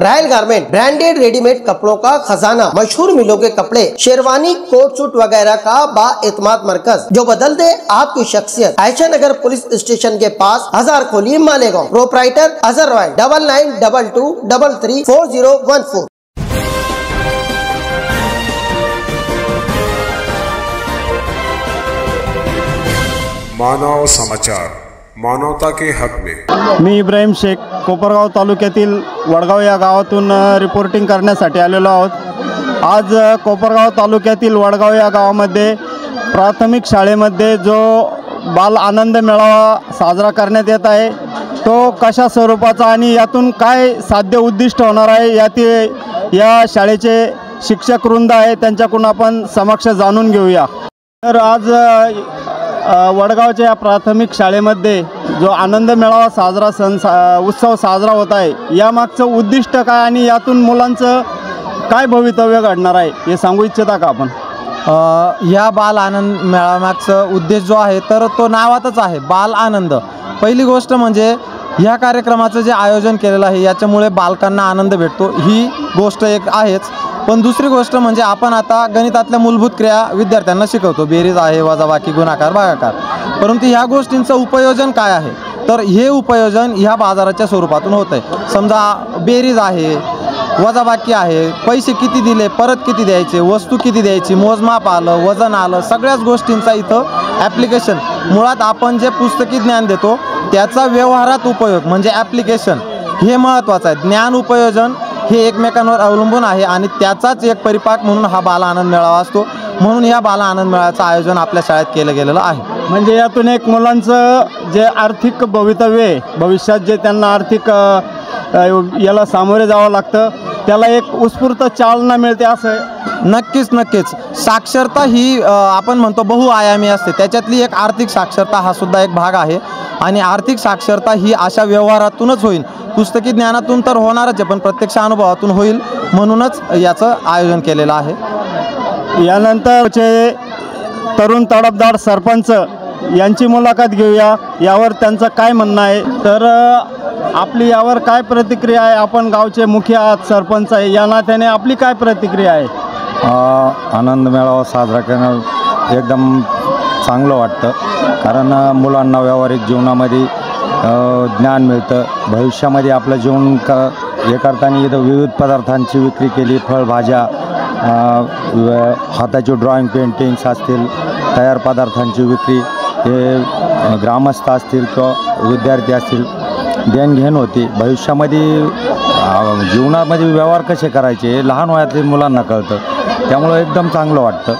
Royal garment branded readymade कपड़ों का खजाना, मशहूर मिलों के कपड़े, शेरवानी, कोट सूट वगैरह का बाएतमाद मरकज, जो बदल दे आपकी शख्सियत। आयशा नगर पुलिस स्टेशन के pass Hazar Kholi Malegaon. Proprietor Azhar Roy, double nine double two double three four zero one four. Manav Samachar. मानवता के हक में। मी इब्राहिम शेख कोपरगाव तालुक्यातील वडगाव या गावातून रिपोर्टिंग करण्यासाठी आलेलो आहोत. आज कोपरगाव तालुक्यातील वडगाव या गावामध्ये प्राथमिक शाळेमध्ये जो बाल आनंद मेळावा साजरा करण्यात येत आहे तो कशा स्वरूपाचा आणि यातून काय साध्य उद्दिष्ट होणार आहे यातील या शाळेचे शिक्षक वृंद आहे त्यांच्याकडून आपण समक्ष जाणून घेऊया. तर आज वडगावच्या या प्राथमिक शाळेमध्ये जो आनंद मेळावा साजरा सण सा उत्सव साजरा होत आहे यामागचं उद्दिष्ट काय आणि यातून मुलांचं काय भवितव्य घडणार आहे हे सांगू इच्छिता का आपण? या ह्या बाल आनंद मेळाव्यामागचं उद्देश जो आहे तर तो नावातच आहे बाल आनंद. पहिली गोष्ट म्हणजे ह्या कार्यक्रमाचं जे आयोजन केलेलं आहे याच्यामुळे बालकांना आनंद भेटतो ही गोष्ट एक आहेच. पण दुसरी गोष्ट म्हणजे आपण आता गणितातल्या मूलभूत क्रिया विद्यार्थ्यांना शिकवतो. बेरीज आहे वजाबाकी गुणाकार भागाकार. परंतु ह्या गोष्टींचं उपयोजन काय आहे? तर हे उपयोजन ह्या बाजाराच्या स्वरूपातून होतं आहे समजा बेरीज आहे वजाबाकी आहे पैसे किती दिले परत किती द्यायचे वस्तू किती द्यायची मोजमाप आलं वजन आलं सगळ्याच गोष्टींचा इथं ॲप्लिकेशन मुळात आपण जे पुस्तकी ज्ञान देतो त्याचा व्यवहारात उपयोग म्हणजे ॲप्लिकेशन हे महत्त्वाचं आहे. ज्ञान उपयोजन हे एकमेकांवर अवलंबून आहे आणि त्याचाच एक परिपाक म्हणून हा बाल आनंद मेळावा असतो. म्हणून या बाल आनंद मेळाव्याचं आयोजन आपल्या शाळेत केलं गेलेलं आहे. म्हणजे यातून एक मुलांचं जे आर्थिक भवितव्य आहे भविष्यात जे त्यांना आर्थिक याला सामोरे जावं लागतं त्याला एक उत्स्फूर्त चालना मिळते असं नक्कीच नक्कीच. साक्षरता ही आपण म्हणतो बहुआयामी असते. त्याच्यातली एक आर्थिक साक्षरता हा सुद्धा एक भाग आहे. आणि आर्थिक साक्षरता ही अशा व्यवहारातूनच होईल. पुस्तकी ज्ञानातून तर होणारच आहे पण प्रत्यक्ष अनुभवातून होईल म्हणूनच याचं आयोजन केलेलं आहे. यानंतरचे तरुण तडफदार सरपंच यांची मुलाखत घेऊया. यावर त्यांचं काय म्हणणं आहे? तर आपली यावर काय प्रतिक्रिया आहे? आपण गावचे मुख्य आहात सरपंच आहे या नात्याने आपली काय प्रतिक्रिया आहे? अ, आनंद मेळावा साजरा करणं एकदम चांगलं वाटतं. कारण अ, मुलांना व्यावहारिक जीवनामध्ये अ, ज्ञान मिळतं. भविष्यामध्ये आपलं जीवन क हे करताना इथं विविध पदार्थांची विक्री केली फळभाज्या अ, व- हाताची ड्रॉइंग पेंटिंग्स असतील तयार पदार्थांची विक्री हे अ, ग्रामस्थ असतील किंवा विद्यार्थी असतील देणघेण होती. भविष्यामध्ये जीवनामध्ये व्यवहार कसे करायचे लहान वयातील मुलांना कळतं. त्यामुळं एकदम चांगलं वाटतं.